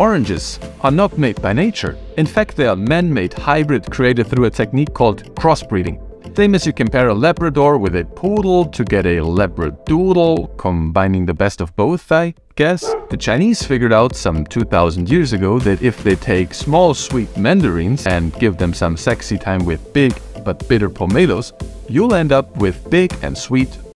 Oranges are not made by nature. In fact, they are man-made hybrid created through a technique called crossbreeding. Same as you compare a Labrador with a poodle to get a Labradoodle, combining the best of both, I guess. The Chinese figured out some 2000 years ago that if they take small sweet mandarins and give them some sexy time with big but bitter pomelos, you'll end up with big and sweet